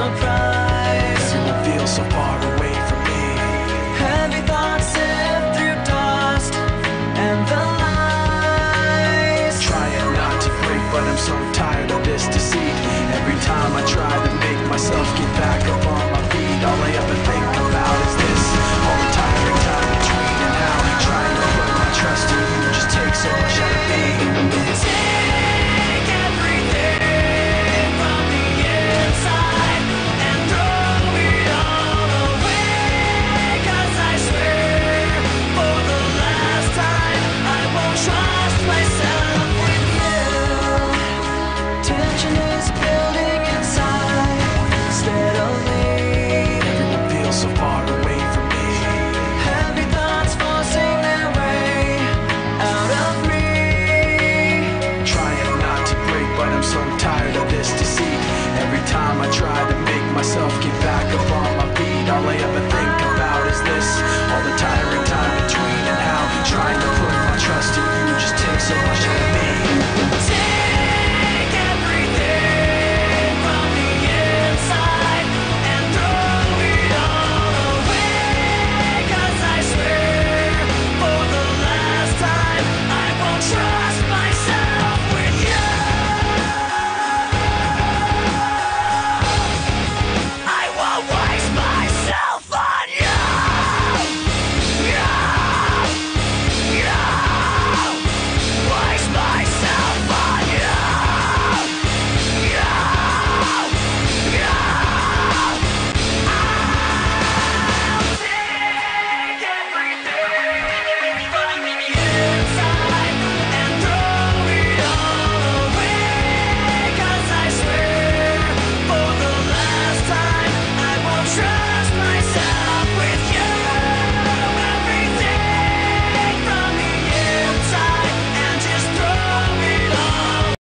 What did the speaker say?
surprise. so I'm tired of this deceit. Every time I try to make myself get back up on my feet All I ever think.